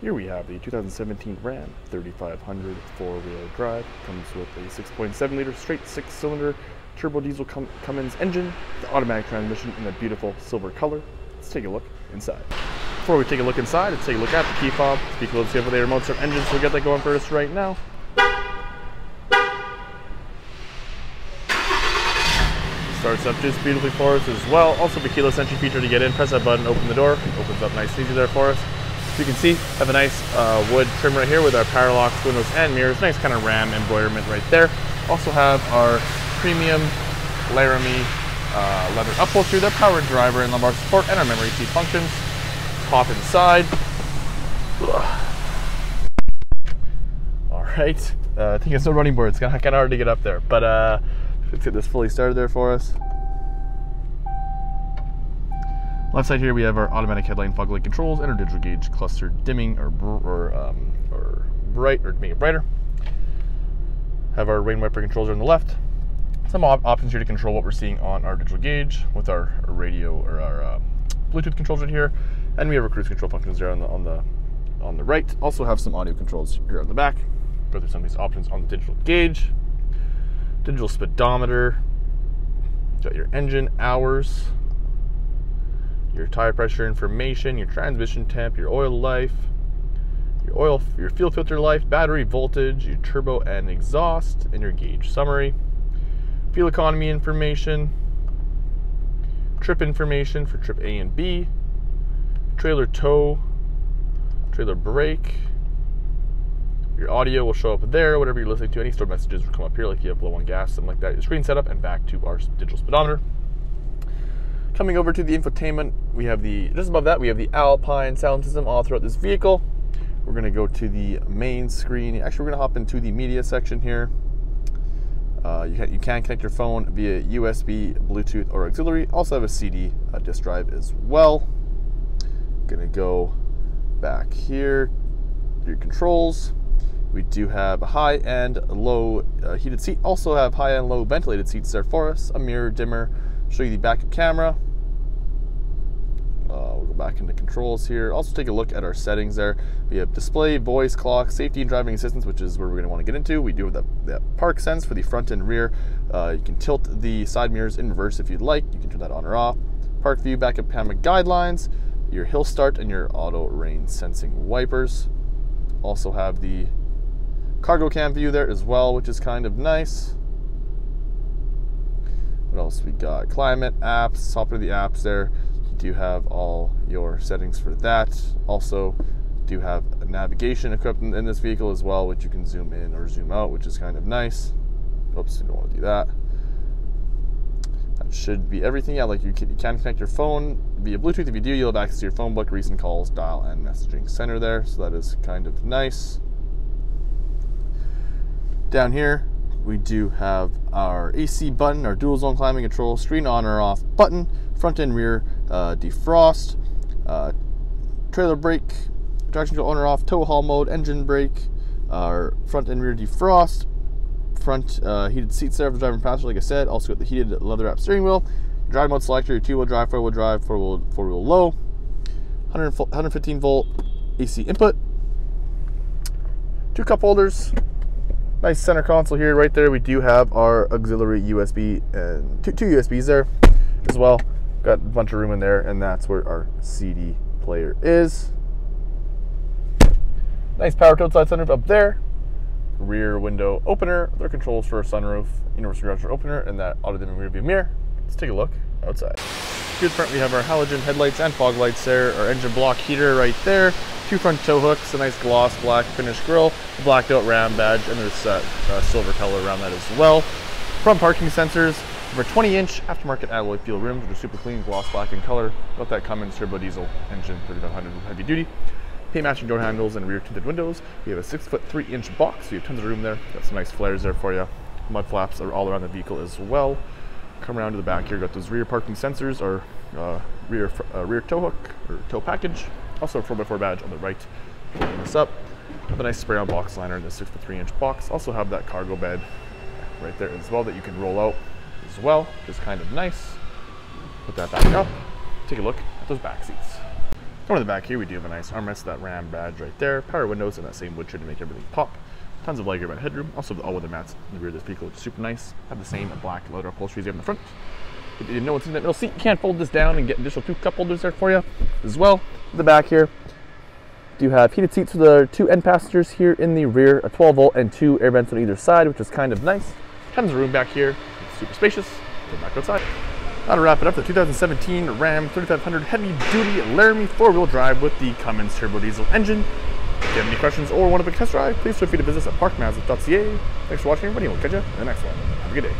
Here we have the 2017 Ram 3500 four-wheel drive. Comes with a 6.7 liter straight six-cylinder turbo diesel Cum Cummins engine, the automatic transmission in a beautiful silver color. Let's take a look inside. Before we take a look inside, let's take a look at the key fob. Speak a little see if they remote start engine, so we'll get that going for us right now. Starts up just beautifully for us as well. Also the keyless entry feature to get in. Press that button, open the door. Opens up nice and easy there for us. As you can see, have a nice uh, wood trim right here with our power locks, windows, and mirrors. Nice kind of ram embroiderment right there. Also have our premium Laramie uh, leather upholstery, the power driver and lumbar support, and our memory seat functions. Pop inside. Ugh. All right, uh, I think it's no running board. It's kind of hard to get up there, but uh, let's get this fully started there for us. Left side here we have our automatic headlight fog light controls and our digital gauge cluster dimming or or, um, or bright or make it brighter. Have our rain wiper controls on the left. Some op options here to control what we're seeing on our digital gauge with our, our radio or our uh, Bluetooth controls right here, and we have our cruise control functions there on the on the on the right. Also have some audio controls here on the back. Go through some of these options on the digital gauge, digital speedometer. Got your engine hours, your tire pressure information, your transmission temp, your oil life, your oil, your fuel filter life, battery voltage, your turbo and exhaust, and your gauge summary, fuel economy information, trip information for trip A and B, trailer tow, trailer brake. Your audio will show up there, whatever you're listening to. Any stored messages will come up here, like you have low on gas, something like that. Your screen setup, and back to our digital speedometer. Coming over to the infotainment, we have the, just above that, we have the Alpine sound system all throughout this vehicle. We're gonna go to the main screen. Actually, we're gonna hop into the media section here. Uh, you, can, you can connect your phone via USB, Bluetooth, or auxiliary. Also have a CD uh, disk drive as well. Gonna go back here, your controls. We do have a high and low uh, heated seat. Also have high and low ventilated seats there for us. A mirror dimmer. Show you the backup camera. Uh, we'll go back into controls here. Also take a look at our settings there. We have display, voice, clock, safety and driving assistance, which is where we're going to want to get into. We do have the, the park sense for the front and rear. Uh, you can tilt the side mirrors in reverse if you'd like. You can turn that on or off. Park view, backup camera guidelines, your hill start, and your auto rain sensing wipers. Also have the cargo cam view there as well, which is kind of nice. What else we got? Climate apps, hop into the apps there. You do have all your settings for that. Also, do have a navigation equipped in this vehicle as well, which you can zoom in or zoom out, which is kind of nice. Oops, you don't want to do that. That should be everything. Yeah, like you can, you can connect your phone via Bluetooth. If you do, you'll have access to your phone book, recent calls, dial, and messaging center there. So that is kind of nice. Down here, we do have our AC button, our dual zone climate control, screen on or off button, front and rear uh, defrost, uh, trailer brake, traction control on or off, tow haul mode, engine brake, our front and rear defrost, front uh, heated seats there for driver and passenger, like I said. Also got the heated leather wrap steering wheel, drive mode selector, two wheel drive, four wheel drive, four wheel, four wheel low, 100, 115 volt AC input, two cup holders, nice center console here. Right there, we do have our auxiliary USB and two, two USBs there as well. Got a bunch of room in there, and that's where our CD player is. Nice power tilt side sunroof up there. Rear window opener. There controls for a sunroof, universal garage door opener, and that auto dimming rear view mirror. Let's take a look outside. Here front, we have our halogen headlights and fog lights there. Our engine block heater right there. Two front tow hooks, a nice gloss black finish grille, a blacked out Ram badge, and there's a, a silver color around that as well. Front parking sensors, over 20 inch aftermarket alloy steel rims, which are super clean, gloss black in color. Got that Cummins turbo diesel engine, 3500 heavy duty. Paint matching door handles and rear tinted windows. We have a six foot three inch box, so you have tons of room there. Got some nice flares there for you. Mud flaps are all around the vehicle as well. Come around to the back here, got those rear parking sensors or uh, rear uh, rear tow hook or tow package. Also a 4x4 badge on the right. Open this up. Have a nice spray on box liner in the six foot three inch box. Also have that cargo bed right there as well that you can roll out as well, which is kind of nice. Put that back up. Take a look at those back seats. Going to the back here, we do have a nice armrest, that Ram badge right there, power windows, and that same wood trim to make everything pop. Tons of legroom and headroom. Also, the all-weather mats in the rear of this vehicle, which is super nice. Have the same black leather upholstery as you have in the front. If you know what's in that middle seat, you can fold this down and get additional two cup holders there for you as well. The back here, do have heated seats for the two end passengers here in the rear, a 12 volt and two air vents on either side, which is kind of nice. Tons of room back here, it's super spacious. Go back outside. To wrap it up, the 2017 Ram 3500 heavy duty Laramie four wheel drive with the Cummins turbo diesel engine. If you have any questions or want to book a test drive, please feel free to visit us at parkmazda.ca. Thanks for watching everybody, we'll catch you in the next one. Have a good day.